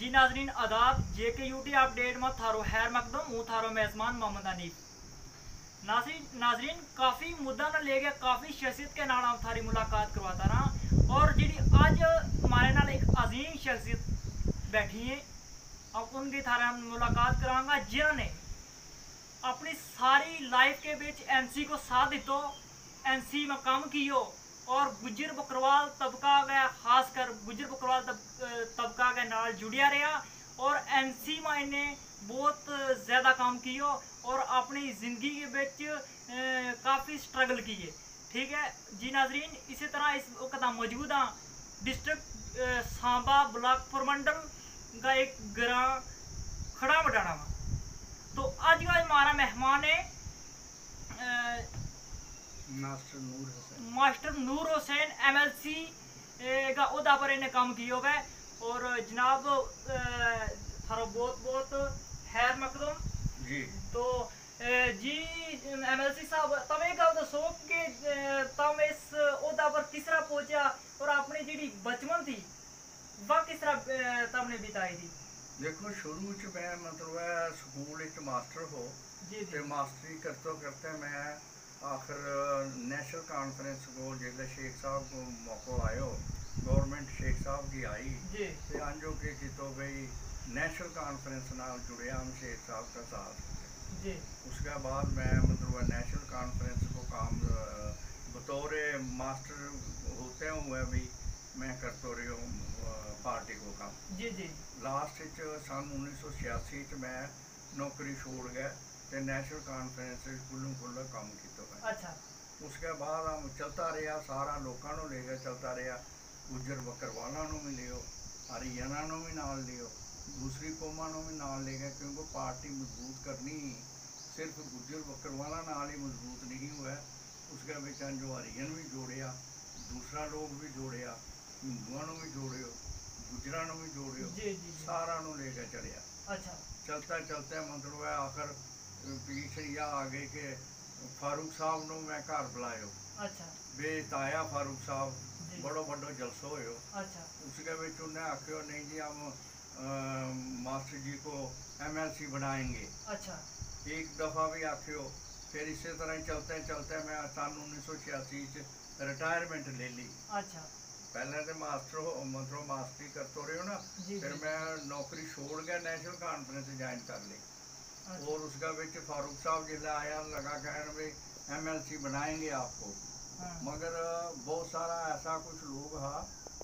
जी नाजरीन, आदाब जे के यूटी अपडेट में थारो हैर मकदम, हूँ थारो मेजमान मोहम्मद अनीफ नाजरीन नाजरीन, काफ़ी मुद्दा न ले गया काफ़ी शख्सियत के नाल थारी मुलाकात करवाता रहा। और जी अज हमारे नाल एक अजीम शख्सियत बैठी है अब उनकी थारे मुलाकात करांगा, जिन्होंने अपनी सारी लाइफ के बीच एनसी को साथ दितो एनसी में काम कियो और गुजर बकरवाल तबका गया खासकर गुजर बकरवाल तब, तबका के नाल जुड़िया रहा और एनसी में इन्हें बहुत ज़्यादा काम कियो और अपनी ज़िंदगी के बिच काफ़ी स्ट्रगल किए। ठीक है? जी नाजरीन इसी तरह इस वक्त मौजूद हाँ। डिस्ट्रिक्ट सांबा ब्लॉक प्रमंडल का एक ग्रां खड़ा बटाना तो अज हमारा मेहमान है master Noor Hussain master Noor Hussain MLC का उहदा पर इन्हें काम किया हुआ है और जनाब अ, थारो बहुत बहुत खैर मकदम जी तो अ, जी एमएलसी साहब तब एक गल दसो कि अ, तुम इस उहदा पर किस तरह पहुंचा और अपनी जी बचपन थी वह किस तरह अ, तुमने बिताई थी ਦੇਖੋ ਸ਼ੁਰੂ ਚ ਮੈਂ ਮਤਲਬ ਹੈ ਸਕੂਲ ਵਿੱਚ ਮਾਸਟਰ ਹੋ जी ਤੇ जी ਮਾਸਟਰੀ ਕਰਤੋ ਕਰਤੇ ਮੈਂ आखिर नेशनल कॉन्फ्रेंस को जिले शेख साहब को मौको आयो गवर्नमेंट शेख साहब की आई ते अंजो के कि तो भाई नेशनल कॉन्फ्रेंस नाल जुड़े हम शेख साहब का साथ जी उसके बाद मैं मतलब नेशनल कॉन्फ्रेंस को काम बतौर मास्टर होते हुए भी मैं करते रही हूँ पार्टी को काम जी जी लास्ट सन उन्नीस सौ छियासी मैं नौकरी छोड़ गया ਤੇ ਨੈਸ਼ਨਲ ਕਾਨਫਰੰਸ ਵਿੱਚ ਕੁੱਲੂ ਕੁੱਲਾ ਕੰਮ ਕੀਤਾ ਹੋਇਆ ਅੱਛਾ। ਉਸਕੇ ਬਾਅਦ ਹਮ ਚਲਤਾ ਰਿਹਾ ਸਾਰਾ ਲੋਕਾਂ ਨੂੰ ਲੈ ਕੇ ਚਲਤਾ ਰਿਹਾ। ਗੁੱਜਰ ਬੱਕਰਵਾਲਾਂ ਨੂੰ ਵੀ ਲਿਓ ਹਰਿਆਣਾ ਨੂੰ ਵੀ ਨਾਲ ਲਿਓ ਦੂਸਰੀ ਕੌਮਾਂ ਨੂੰ ਵੀ ਨਾਲ ਲੈ ਕੇ ਕਿਉਂਕਿ ਪਾਰਟੀ ਮਜ਼ਬੂਤ ਕਰਨੀ ਸਿਰਫ ਗੁੱਜਰ ਬੱਕਰਵਾਲਾਂ ਨਾਲ ਹੀ ਮਜ਼ਬੂਤ ਨਹੀਂ ਹੋਇਆ। ਉਸਕੇ ਵਿੱਚ ਜੋ ਹਰਿਆਣ ਵੀ ਜੋੜਿਆ ਦੂਸਰਾ ਲੋਕ ਵੀ ਜੋੜਿਆ ਹਿੰਦੂਆਂ ਨੂੰ ਵੀ ਜੋੜਿਓ ਗੁਜਰਾਂ ਨੂੰ ਵੀ ਜੋੜਿਓ ਸਾਰਾ ਨੂੰ ਲੈ ਕੇ ਚਲਿਆ। ਅੱਛਾ। ਚਲਤਾ ਚਲਤਾ ਮਤਲਬ ਹੈ ਆਖਰ ਪੀਛੜੀਆ ਆ ਗਏ ਕਿ ਫਾਰੂਕ ਸਾਹਿਬ ਨੂੰ ਮੈਂ ਘਰ ਬੁਲਾਇਓ अच्छा ਵੇ ਤਾਇਆ ਫਾਰੂਕ ਸਾਹਿਬ जी ਬੜੋ ਵੱਡੋ ਜਲਸੋ ਹੋਇਓ अच्छा ਉਸਕੇ ਵਿੱਚ ਉਹਨੇ ਆਖਿਓ ਨਹੀਂ ਜੀ ਹਮ ਅ, ਮਾਸਟਰ ਜੀ को एमएलसी बनाएंगे अच्छा एक दफ़ा भी आखियो फिर इसी तरह ही चलते चलते मैं सन उन्नीस सौ छियासी च रिटायरमेंट ले ली अच्छा पहले तो मास्टर हो मतलब मास्टरी करते रहे हो ना जी फिर जी मैं नौकरी छोड़ गया नेशनल कॉन्फ्रेंस ज्वाइन कर ली अच्छा, और उसका बिच फारूक साहब जिला आया लगा कहने भी एमएलसी बनाएंगे आपको हाँ, मगर बहुत सारा ऐसा कुछ लोग हा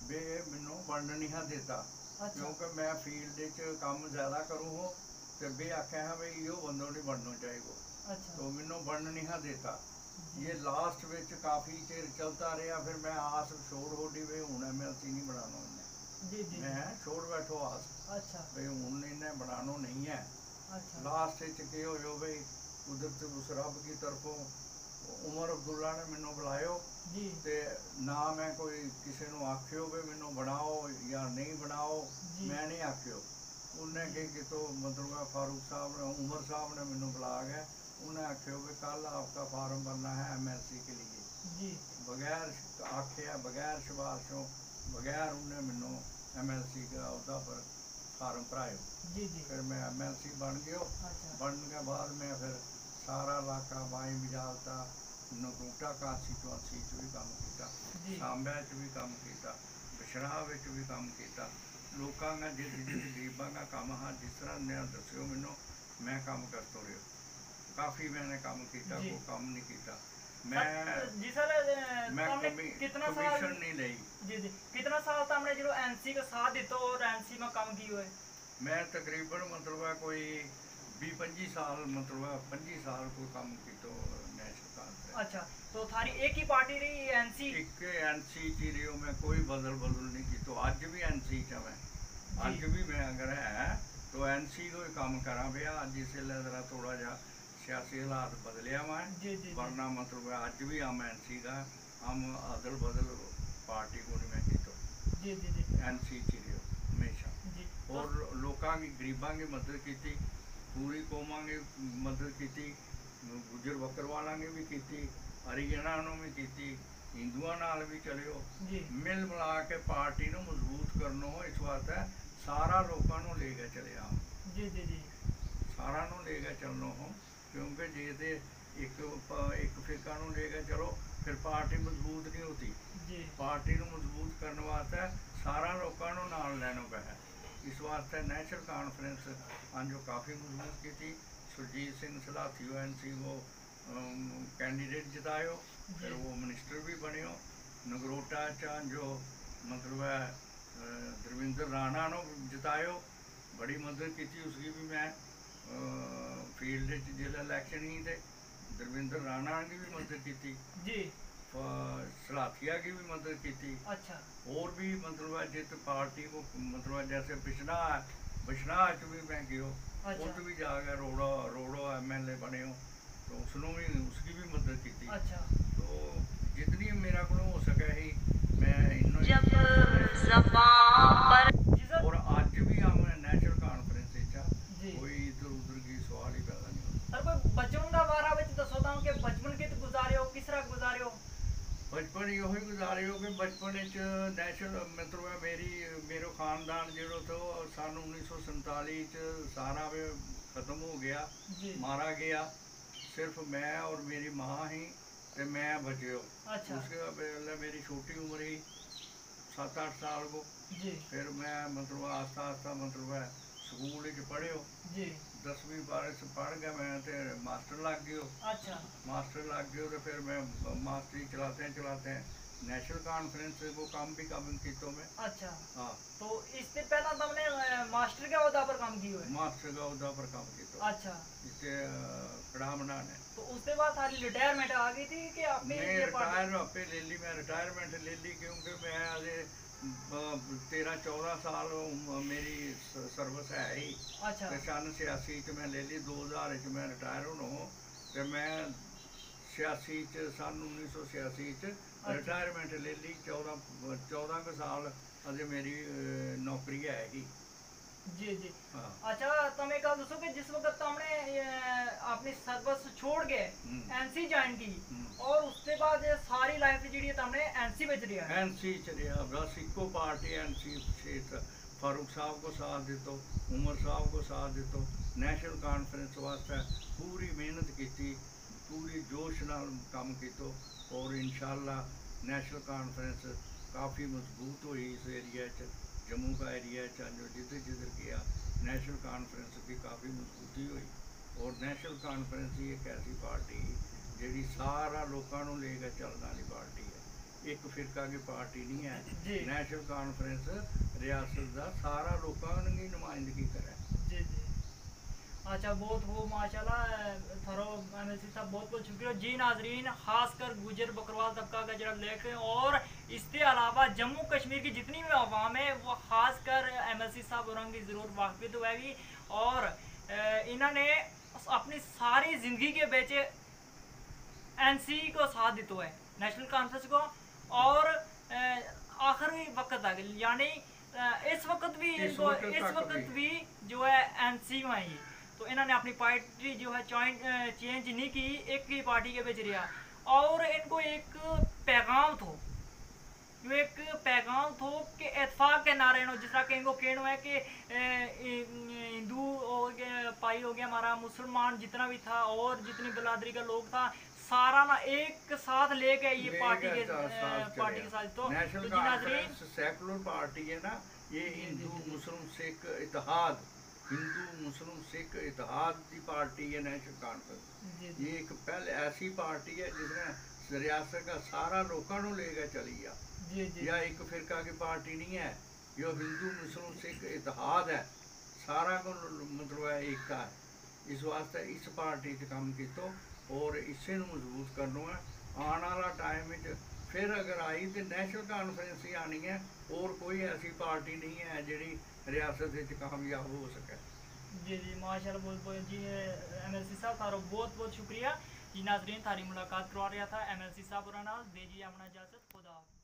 वे मैनू बनन नहीं हा देता अच्छा क्योंकि मैं फील्ड च काम ज़्यादा करूँ हो तो वे आख्या है भाई यो बंदों नहीं बनना चाहिए अच्छा तो मैनू बनन नहीं हा देता जी, ये लास्ट ਵਿੱਚ ਕਾਫੀ ਚਿਰ ਚਲਦਾ ਰਿਹਾ ਫਿਰ ਮੈਂ ਆਸ ਛੋੜ ਹੋਡੀ ਵੀ ਹੁਣ ਐਮਐਲਸੀ ਨਹੀਂ ਬਣਾਉਣਾ ਉਹਨੇ जी जी ਮੈਂ ਛੋੜ ਬੈਠੋ ਆਸ अच्छा ਵੀ ਹੁਣ ਇਹਨੇ ਬਣਾਉਣਾ ਨਹੀਂ ਹੈ अच्छा ਲਾਸਟ ਵਿੱਚ ਕੀ ਹੋ ਜੋ ਬਈ ਕੁਦਰਤ ਉਸ ਰੱਬ ਦੀ ਤਰਫੋਂ ਉਮਰ ਅਬਦੁੱਲਾ ਨੇ ਮੈਨੂੰ ਬੁਲਾਇਓ ਜੀ। ਤੇ ਨਾ ਮੈਂ ਕੋਈ ਕਿਸੇ ਨੂੰ ਆਖਿਓ ਵੀ ਮੈਨੂੰ ਬਣਾਓ ਜਾਂ ਨਹੀਂ ਬਣਾਓ ਮੈਂ ਨਹੀਂ ਆਖਿਓ। ਉਹਨੇ ਕਿ ਕਿਤੋਂ ਮਦਰਗਾ ਫਾਰੂਕ ਸਾਹਿਬ ਨੇ ਉਮਰ ਸਾਹਿਬ ਨੇ ਮੈਨੂੰ ਬੁਲਾ ਗਿਆ ਉਹਨੇ ਆਖਿਓ ਵੀ ਕੱਲ ਆਪਕਾ ਫਾਰਮ ਭਰਨਾ ਹੈ ਐਮਐਲਸੀ ਕੇ ਲਈ ਜੀ। ਬਗੈਰ ਆਖਿਆ ਬਗੈਰ ਸ਼ਿਵਾਸੋਂ ਬਗੈਰ ਉਹਨੇ ਮੈਨੂੰ ਐਮਐਲਸੀ ਦਾ ਅਹੁਦਾ ਪਰ ਫਾਰਮ ਭਰਾਇਓ। ਜੀ ਜੀ। ਫਿਰ ਮੈਂ ਸੀ ਬਣ ਗਿਓ। ਬਣਨ ਕੇ ਬਾਅਦ ਮੈਂ ਫਿਰ ਸਾਰਾ ਇਲਾਕਾ ਬਾਈ ਮਜਾਲ ਦਾ ਨਗੂਟਾ ਕਾਂਸਟੀਟੂਐਂਸੀ ਚ ਵੀ ਕੰਮ ਕੀਤਾ। ਸਾਂਬਿਆ ਚ ਵੀ ਕੰਮ ਕੀਤਾ ਬਿਸ਼ਰਾ ਵਿੱਚ ਵੀ ਕੰਮ ਕੀਤਾ। ਲੋਕਾਂ ਦਾ ਜਿਸ ਜਿਸ ਗਰੀਬਾਂ ਦਾ ਕੰਮ ਹਾਂ ਜਿਸ ਤਰ੍ਹਾਂ ਨੇ ਦੱਸਿਓ ਮੈਨੂੰ ਮੈਂ ਕੰਮ ਕਰਤੋ ਰਿਹਾ। ਕਾਫੀ ਮੈਂ ਕੰਮ ਕੀਤਾ ਕੋਈ ਕੰਮ ਨਹੀਂ ਕੀਤਾ। ਮੈਂ जी सर अ, मैं तुमने कमी कितना साल कमीशन नहीं ली जी जी कितना साल तुमने जो एनसी का साथ दितो और एनसी में काम की हुए मैं तकरीबन मतलब है कोई भी पंजी साल मतलब है पंजी साल कोई काम कीतो नेशनल कांफ्रेंस अच्छा तो थारी एक ही पार्टी रही एनसी एक एनसी च रियो मैं कोई बदल बदल नहीं कीतो अज भी एनसी च मैं अज जी भी मैं अगर है तो एनसी को ही काम करा पिया अज इसले जरा थोड़ा जा ਸਿਆਸੀ ਹਾਲਾਤ ਬਦਲਿਆ ਵਾ। ਵਰਨਾ ਮਤਲਬ ਅੱਜ ਵੀ ਆਮ ਐਨਸੀ ਦਾ ਆਮ ਅਦਲ ਬਦਲ ਪਾਰਟੀ ਕੋ ਨਹੀਂ ਮੈਂ ਕੀਤਾ। ਜੀ ਜੀ ਜੀ। ਐਨਸੀ ਚ ਰਿਹਾ ਹਮੇਸ਼ਾ। ਜੀ। ਲੋਕਾਂ ਦੀ ਗਰੀਬਾਂ ਦੀ ਮਦਦ ਕੀਤੀ ਪੂਰੀ ਕੌਮਾਂ ਦੀ ਮਦਦ ਕੀਤੀ ਗੁਜਰ ਬੱਕਰਵਾਲਾਂ ਨੇ ਵੀ ਕੀਤੀ ਹਰੀਜਨਾਂ ਨੂੰ ਵੀ ਕੀਤੀ ਹਿੰਦੂਆਂ ਨਾਲ ਵੀ ਚਲਿਓ। ਮਿਲ ਮਿਲਾ ਕੇ ਪਾਰਟੀ ਨੂੰ ਮਜ਼ਬੂਤ ਕਰਨੋਂ ਇਸ ਵਾਸਤੇ ਸਾਰਾ ਲੋਕਾਂ ਨੂੰ ਲੈ ਕੇ ਚਲਿਆ ਜੀ ਜੀ ਜੀ। ਸਾਰਾ ਨੂੰ ਲੈ ਕੇ ਚੱਲਣੋਂ ਜੇ ਤੇ ਇੱਕ ਪ- ਇੱਕ ਫਿਰਕਾ ਨੂੰ ਲੈ ਕੇ ਚਲੋ ਫਿਰ ਪਾਰਟੀ ਮਜ਼ਬੂਤ ਨਹੀਂ ਹੁੰਦੀ। ਜੀ। ਪਾਰਟੀ ਨੂੰ ਮਜ਼ਬੂਤ ਕਰਨ ਵਾਸਤੇ ਸਾਰਾ ਲੋਕਾਂ ਨੂੰ ਨਾਲ ਲੈਣਾ ਪੈਣਾ ਇਸ ਵਾਸਤੇ ਨੈਸ਼ਨਲ ਕਾਨਫਰੰਸ ਅੱਜ ਜੋ ਕਾਫੀ ਮਜ਼ਬੂਤ ਕੀਤੀ। ਸੁਰਜੀਤ ਸਿੰਘ ਸਲਾਥੀ ਐਨਸੀ ਉਹ ਕੈਂਡੀਡੇਟ ਜਿਤਾਇਓ ਫਿਰ। ਉਹ ਮਿਨਿਸਟਰ ਵੀ ਬਣਿਓ। ਨਗਰੋਟਾ ਚ ਜੋ ਮਤਲਬ ਹੈ ਦਰਵਿੰਦਰ ਰਾਣਾ ਨੂੰ ਜਿਤਾਇਓ। ਬੜੀ ਮਦਦ ਕੀਤੀ ਉਸकी ਵੀ ਮੈਂ। ਫੀਲਡ ਵਿੱਚ ਜਿਹੜਾ ਇਲੈਕਸ਼ਨ ਹੀ ਤੇ ਦਰਵਿੰਦਰ ਰਾਣਾ ਦੀ ਵੀ ਮਦਦ ਕੀਤੀ जी सलाथिया की भी मदद की थी अच्छा और भी मतलब है जिस पार्टी को मतलब है जैसे बिशना है बिशना च भी मैं गयो अच्छा उस भी जाके रोड़ो रोड़ो एम एल ए बने हो तो उसनों भी उसकी भी मदद की थी अच्छा तो जितनी मेरा को हो सके ही मैं इन्हों जब जबां पर कोई इधर उधर की सवाल ही पैदा नहीं होता सर कोई बचपन का बारा ਵਿੱਚ ਦੱਸੋ ਤਾਂ ਕਿ ਬਚਪਨ ਕਿਤ ਗੁਜ਼ਾਰੇ ਹੋ ਕਿਸ ਤਰ੍ਹਾਂ ਗੁਜ਼ਾਰੇ ਹੋ ਬਚਪਨ ਇਹੋ ਹੀ ਗੁਜ਼ਾਰੇ ਹੋ ਕਿ ਬਚਪਨ ਵਿੱਚ ਨੈਸ਼ਨਲ ਮਤਲਬ ਹੈ ਮੇਰੀ ਮੇਰਾ ਖਾਨਦਾਨ ਜਿਹੜਾ ਤੋਂ ਸਨ 1947 ਚ ਸਾਰਾ ਵੇ ਖਤਮ ਹੋ ਗਿਆ ਜੀ ਮਾਰਾ ਗਿਆ ਸਿਰਫ ਮੈਂ ਔਰ ਮੇਰੀ ਮਾਂ ਹੀ ਤੇ ਮੈਂ ਬਚਿਓ अच्छा ਉਸਕੇ ਪਹਿਲੇ ਮੇਰੀ ਛੋਟੀ ਉਮਰ ਹੀ 7-8 ਸਾਲ ਕੋ जी ਫਿਰ ਮੈਂ ਮਤਲਬ ਆਸਤਾ ਆਸਤਾ ਮਤਲਬ ਹੈ ਸਕੂਲ ਵਿੱਚ ਪੜ੍ਹਿਓ जी दसवीं ਦਸਵੀਂ से पढ़ गया मैं ਤੇ मास्टर लग गयो अच्छा। मास्टर लग गयो तो फिर मैं मास्टरी चलाते हैं चलाते हैं। नेशनल कॉन्फ्रेंस से वो काम भी काम कीतो में। अच्छा। हाँ। तो इससे पहले तुमने मास्टर के अहदा पर काम किया है मास्टर का अहदा पर काम किया अच्छा। इससे पढ़ा कड़ामना ने तो उसके बाद सारी रिटायरमेंट आ गई थी कि आपने रिटायर पे ले ली मैं रिटायरमेंट ले ली क्योंकि मैं आज 13 14 ਸਾਲ ਮੇਰੀ ਸਰਵਿਸ ਹੈ ਹੀ। ਅੱਛਾ। ਤੇ ਸਨ 86 ਚ ਮੈਂ ਲੈ ਲਈ ਦੋ ਹਜ਼ਾਰ ਚ ਮੈਂ ਰਿਟਾਇਰ ਹੋਣਾ ਤੇ ਮੈਂ 86 ਚ ਸੰਨ ਉੱਨੀ ਸੌ ਛਿਆਸੀ ਚ ਰਿਟਾਇਰਮੈਂਟ ਲੈ ਲਈ 14 14 ਸਾਲ ਅਜੇ ਮੇਰੀ ਨੌਕਰੀ ਹੈ ਹੀ। जी जी ਹਾਂ अच्छा तुम एक बात दसो कि जिस वक्त तुमने अ, अपनी सर्विस छोड़ के हम्म। एनसी ज्वाइन की हम्म। और उसके बाद ये सारी लाइफ ਜਿਹੜੀ तुमने एनसी ਵਿੱਚ ਰਿਹਾ ਐਨਸੀ ਚ ਰਿਹਾ ਬਸ ਇੱਕੋ ਪਾਰਟੀ ਐਨਸੀ क्षेत्र फारूक साहब को साथ दितो उमर साहब को साथ दितो नेशनल कॉन्फ्रेंस वास्ते पूरी मेहनत की पूरी जोश नाल काम कितो और इंशाल्लाह नेशनल कॉन्फ्रेंस काफ़ी मजबूत हुई इस एरिया च जम्मू का एरिया च जो जिधर जिधर गया नेशनल कॉन्फ्रेंस की काफ़ी मजबूती हुई और नेशनल कॉन्फ्रेंस ही एक ऐसी पार्टी ਜਿਹੜੀ ਸਾਰਾ ਲੋਕਾਂ ਨੂੰ ਲੈ ਕੇ ਚੱਲਣ ਵਾਲੀ ਪਾਰਟੀ ਹੈ ਇੱਕ ਫਿਰਕਾ ਦੀ ਪਾਰਟੀ ਨਹੀਂ ਹੈ ਜੀ। ਨੈਸ਼ਨਲ ਕਾਨਫਰੰਸ ਰਿਆਸਤ ਦਾ ਸਾਰਾ ਲੋਕਾਂ ਦੀ ਨੁਮਾਇੰਦਗੀ ਕਰੇ जी जी अच्छा बहुत वो माशाल्लाह थरो एमएलसी साहब बहुत बहुत शुक्रिया। जी नाजरीन खासकर गुजर बकरवाल तबका का जरा लेख और इसके अलावा जम्मू कश्मीर की जितनी भी आवाम है वो खासकर एमएलसी साहब और की ज़रूर वाकफित हुएगी और इन्होंने अपनी सारी ज़िंदगी के बेचे एनसी को साथ दितो है नेशनल कॉन्फ्रेंस को। और आखिरी वक्त तक यानी इस वक्त भी इस इनको वक्त इस वक्त भी। जो है एनसी में आई तो इन्होंने अपनी पार्टी जो है जॉइंट चेंज नहीं की एक ही पार्टी के बेच रिया और इनको एक पैगाम थो जो एक पैगाम थो कि इतफाक के नारे नो जिस तरह कि इनको कहना है कि हिंदू हो गया पाई हो गया हमारा मुसलमान जितना भी था और जितनी बिरादरी का लोग था सारा ना एक साथ लेके ये पार्टी के पार्टी के साथ। तो नेशनल तो पार्टी है ना ये हिंदू मुस्लिम सिख इतिहाद ਹਿੰਦੂ ਮੁਸਲਿਮ ਸਿੱਖ ਇਤਿਹਾਦ ਦੀ ਪਾਰਟੀ ਹੈ ਨੈਸ਼ਨਲ ਕਾਨਫਰੰਸ ਇਹ ਇੱਕ ਪਹਿਲ ਐਸੀ ਪਾਰਟੀ ਹੈ ਜਿਸ ਨੇ ਰਿਆਸਤ ਦਾ ਸਾਰਾ ਲੋਕਾਂ ਨੂੰ ਲੈ ਕੇ ਚਲੀ ਆ। ਜੀ ਜੀ। ਇੱਕ ਫਿਰਕਾ ਦੀ ਪਾਰਟੀ ਨਹੀਂ ਹੈ ਜੋ ਹਿੰਦੂ ਮੁਸਲਿਮ ਸਿੱਖ ਇਤਿਹਾਸ ਹੈ ਸਾਰਾ ਕੋ ਮਤਲਬ ਹੈ ਏਕਾ ਹੈ ਇਸ ਵਾਸਤੇ ਇਸ ਪਾਰਟੀ 'ਚ ਕੰਮ ਕੀਤਾ ਔਰ ਇਸੇ ਨੂੰ ਮਜ਼ਬੂਤ ਕਰਨਾ ਹੈ। ਆਉਣ ਵਾਲਾ ਫਿਰ ਅਗਰ ਆਈ ਤੇ ਨੈਸ਼ਨਲ ਕਾਨਫਰੰਸ ਹੀ ਆਣੀ ਹੈ ਹੋਰ ਕੋਈ ਐਸੀ ਪਾਰਟੀ ਨਹੀਂ ਹੈ ਜਿਹੜੀ ਰਿਆਸਤ ਵਿੱਚ ਕਾਮਯਾਬ ਹੋ ਸਕੇ जी जी माशाल्लाह बहुत बहुत जी एमएलसी साहब थारो बहुत बहुत शुक्रिया जी नाजरीन थारी मुलाकात करवा रहा था एमएलसी साहब और नाल दे जी अपना इजाजत खुदा हाफिज़।